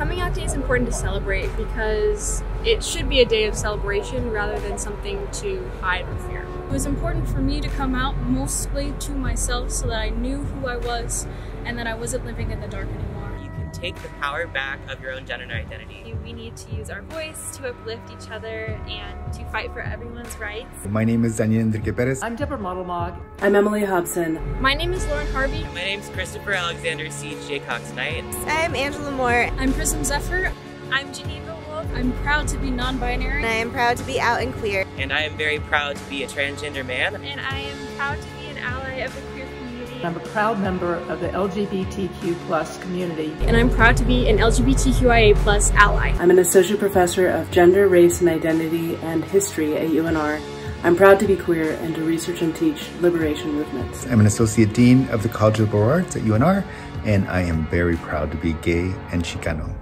Coming Out Day is important to celebrate because it should be a day of celebration rather than something to hide or fear. It was important for me to come out mostly to myself so that I knew who I was and that I wasn't living in the dark anymore take the power back of your own gender identity. We need to use our voice to uplift each other and to fight for everyone's rights. My name is Daniel Enrique Perez. I'm Deborah Moddelmog. I'm Emily Hobson. My name is Lauren Harvey. My name is Christopher Alexander C. Jaycox Knight. I'm Angela Moore. I'm Prism Zephyr. I'm Geneva Wolfe. I'm proud to be non-binary. And I am proud to be out and queer. And I am very proud to be a transgender man. And I am proud to be an ally of the queer I'm a proud member of the LGBTQ plus community. And I'm proud to be an LGBTQIA plus ally. I'm an associate professor of gender, race, and identity and history at UNR. I'm proud to be queer and to research and teach liberation movements. I'm an associate dean of the College of Liberal Arts at UNR, and I am very proud to be gay and Chicano.